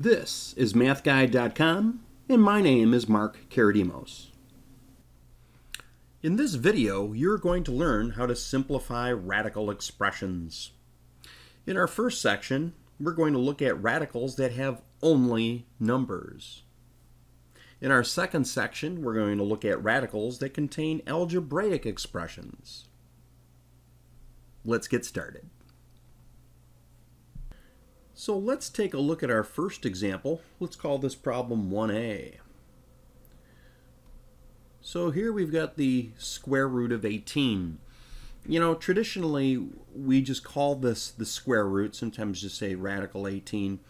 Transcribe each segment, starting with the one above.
This is MathGuide.com, and my name is Mark Karadimos. In this video, you're going to learn how to simplify radical expressions. In our first section, we're going to look at radicals that have only numbers. In our second section, we're going to look at radicals that contain algebraic expressions. Let's get started. So let's take a look at our first example. Let's call this problem 1a. So here we've got the square root of 18. You know, traditionally we just call this the square root, sometimes just say radical 18.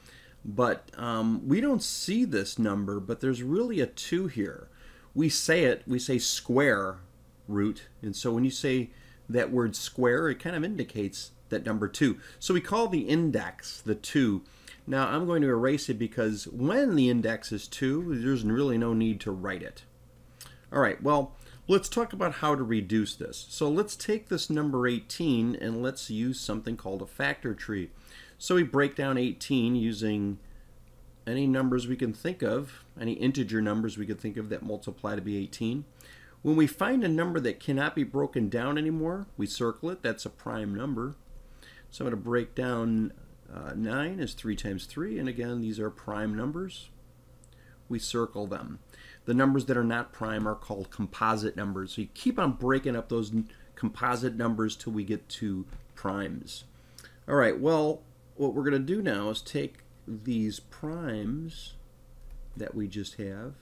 But um, we don't see this number, but there's really a 2 here. We say it, we say square root, and so when you say that word square, it kind of indicates that number 2. So we call the index the 2. Now I'm going to erase it because when the index is 2, there's really no need to write it. All right, well, let's talk about how to reduce this. So let's take this number 18 and let's use something called a factor tree. So we break down 18 using any numbers we can think of, any integer numbers we could think of that multiply to be 18. When we find a number that cannot be broken down anymore, we circle it. That's a prime number. So I'm going to break down uh, 9 is 3 times 3, and again, these are prime numbers. We circle them. The numbers that are not prime are called composite numbers. So you keep on breaking up those composite numbers till we get to primes. All right, well, what we're going to do now is take these primes that we just have,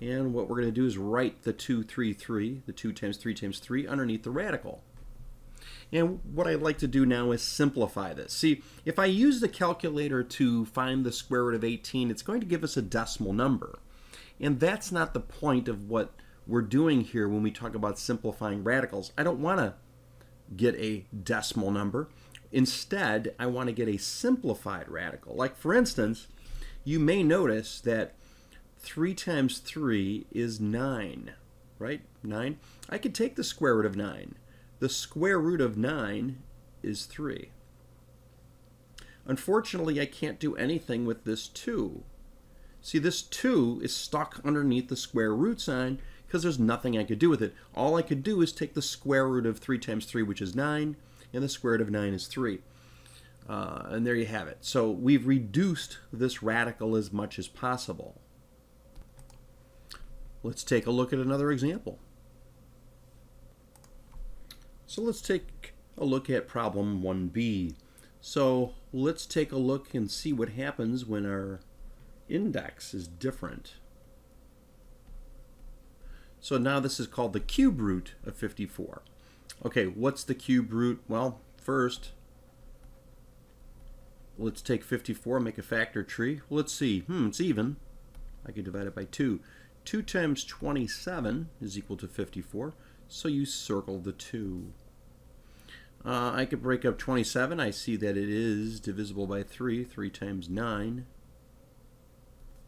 and what we're going to do is write the 2, 3, 3, the 2 times 3 times 3, underneath the radical. And what I'd like to do now is simplify this. See, if I use the calculator to find the square root of 18, it's going to give us a decimal number. And that's not the point of what we're doing here when we talk about simplifying radicals. I don't want to get a decimal number. Instead, I want to get a simplified radical. Like for instance, you may notice that 3 times 3 is 9, right? 9. I could take the square root of 9. The square root of 9 is 3. Unfortunately, I can't do anything with this 2. See, this 2 is stuck underneath the square root sign because there's nothing I could do with it. All I could do is take the square root of 3 times 3, which is 9, and the square root of 9 is 3. Uh, and there you have it. So we've reduced this radical as much as possible. Let's take a look at another example. So let's take a look at problem 1b. So let's take a look and see what happens when our index is different. So now this is called the cube root of 54. Okay, what's the cube root? Well, first, let's take 54, make a factor tree. Let's see. Hmm, it's even. I can divide it by 2. 2 times 27 is equal to 54, so you circle the 2. Uh, I could break up 27. I see that it is divisible by 3. 3 times 9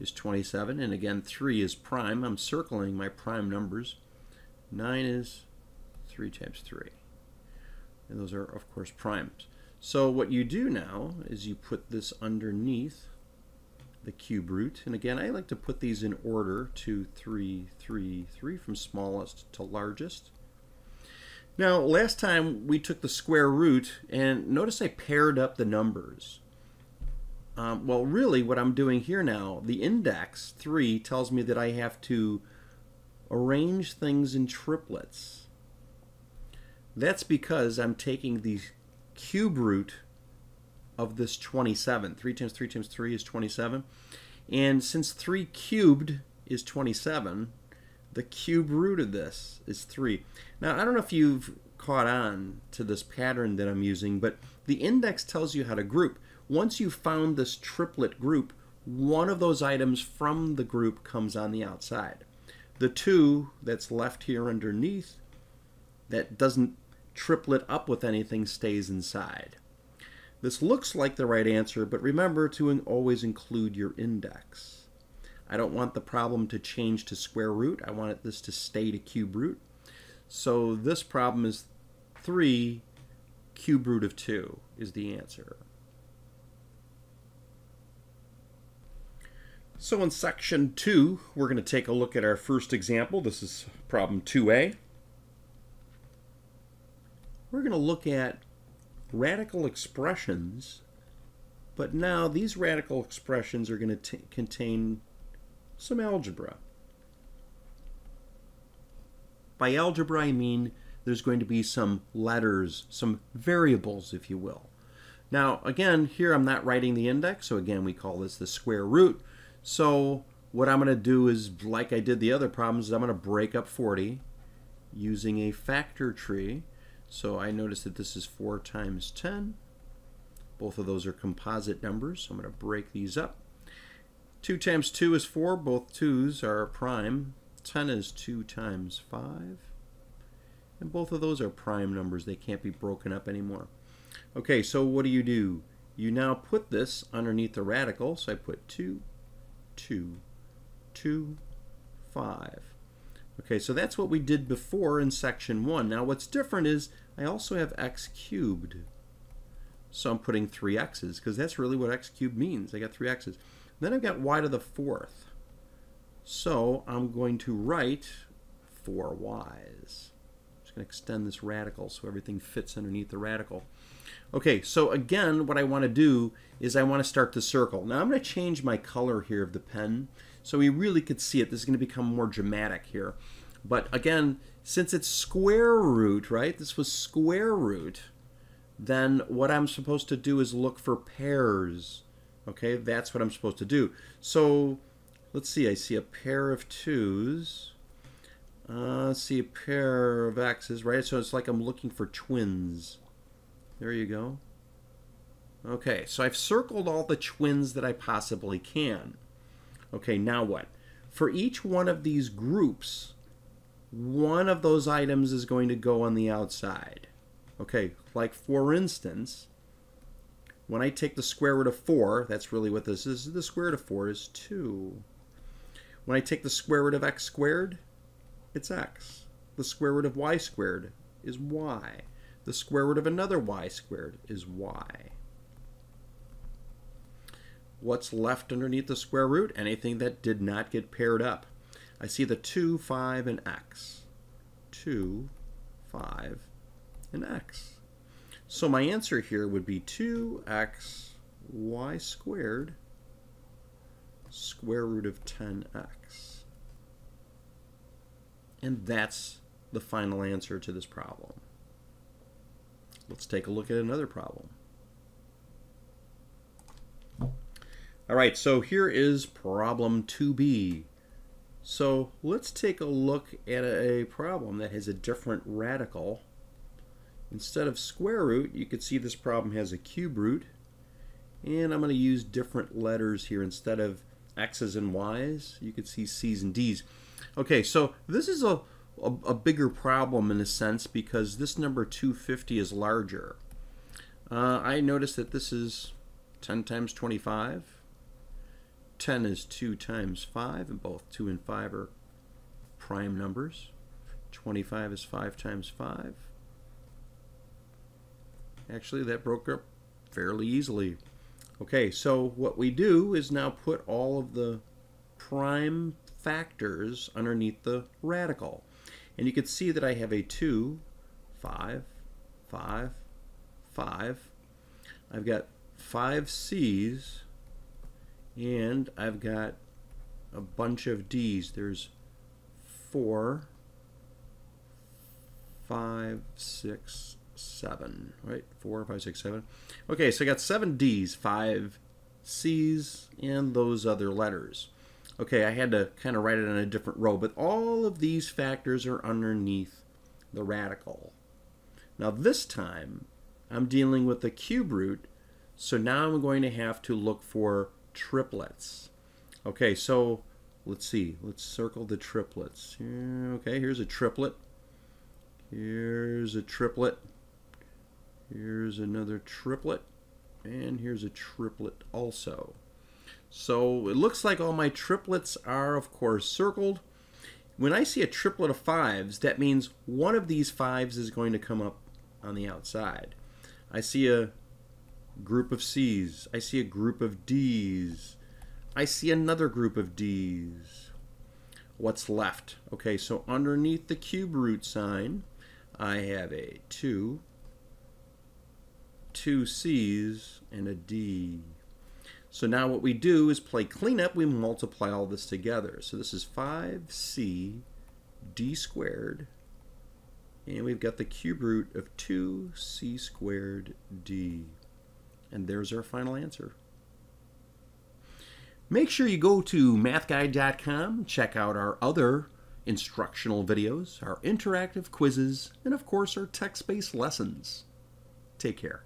is 27. And again, 3 is prime. I'm circling my prime numbers. 9 is 3 times 3. And those are, of course, primes. So what you do now is you put this underneath the cube root. And again, I like to put these in order 2, 3, 3, 3 from smallest to largest. Now, last time we took the square root, and notice I paired up the numbers. Um, well, really, what I'm doing here now, the index 3 tells me that I have to arrange things in triplets. That's because I'm taking the cube root of this 27. 3 times 3 times 3 is 27. And since 3 cubed is 27, the cube root of this is 3. Now, I don't know if you've caught on to this pattern that I'm using, but the index tells you how to group. Once you've found this triplet group, one of those items from the group comes on the outside. The 2 that's left here underneath that doesn't triplet up with anything stays inside. This looks like the right answer, but remember to always include your index. I don't want the problem to change to square root. I want this to stay to cube root. So this problem is 3 cube root of 2 is the answer. So in section 2, we're going to take a look at our first example. This is problem 2a. We're going to look at radical expressions, but now these radical expressions are going to contain some algebra. By algebra, I mean there's going to be some letters, some variables, if you will. Now, again, here I'm not writing the index, so again, we call this the square root. So what I'm going to do is, like I did the other problems, I'm going to break up 40 using a factor tree. So I notice that this is 4 times 10. Both of those are composite numbers, so I'm going to break these up. 2 times 2 is 4. Both 2's are prime. 10 is 2 times 5. And both of those are prime numbers. They can't be broken up anymore. Okay, so what do you do? You now put this underneath the radical. So I put 2 2, 2, 5. Okay, so that's what we did before in section 1. Now what's different is I also have x cubed. So I'm putting 3 x's because that's really what x cubed means. I got 3 x's. Then I've got y to the fourth. So I'm going to write 4 y's. I'm just going to extend this radical so everything fits underneath the radical. Okay, so again, what I want to do is I want to start the circle. Now I'm going to change my color here of the pen so we really could see it. This is going to become more dramatic here. But again, since it's square root, right, this was square root, then what I'm supposed to do is look for pairs. Okay, that's what I'm supposed to do. So let's see, I see a pair of twos. Uh, see a pair of x's, right? So it's like I'm looking for twins. There you go. Okay, so I've circled all the twins that I possibly can. Okay, now what? For each one of these groups, one of those items is going to go on the outside. Okay, like for instance, when I take the square root of 4, that's really what this is, the square root of 4 is 2. When I take the square root of x squared, it's x. The square root of y squared is y. The square root of another y squared is y. What's left underneath the square root? Anything that did not get paired up. I see the 2, 5, and x. 2, 5, and x. So my answer here would be 2x y squared square root of 10x. And that's the final answer to this problem. Let's take a look at another problem. All right, so here is problem 2b. So let's take a look at a problem that has a different radical. Instead of square root, you can see this problem has a cube root. And I'm going to use different letters here. Instead of x's and y's, you can see c's and d's. Okay, so this is a a, a bigger problem in a sense because this number 250 is larger. Uh, I notice that this is 10 times 25. 10 is 2 times 5, and both 2 and 5 are prime numbers. 25 is 5 times 5. Actually, that broke up fairly easily. Okay, so what we do is now put all of the prime factors underneath the radical. And you can see that I have a 2, 5, 5, 5. I've got 5 C's, and I've got a bunch of D's. There's 4, 5, 6, 7, right? 4, 5, 6, 7. Okay, so I got 7 D's, 5 C's, and those other letters. Okay, I had to kind of write it in a different row, but all of these factors are underneath the radical. Now this time, I'm dealing with the cube root, so now I'm going to have to look for triplets. Okay, so let's see. Let's circle the triplets. Okay, here's a triplet. Here's a triplet. Here's another triplet. And here's a triplet also. So it looks like all my triplets are, of course, circled. When I see a triplet of fives, that means one of these fives is going to come up on the outside. I see a group of C's. I see a group of D's. I see another group of D's. What's left? Okay, so underneath the cube root sign, I have a 2, two C's, and a D. So now what we do is play cleanup. We multiply all this together. So this is 5C D squared. And we've got the cube root of 2C squared D. And there's our final answer. Make sure you go to mathguide.com, check out our other instructional videos, our interactive quizzes, and of course our text-based lessons. Take care.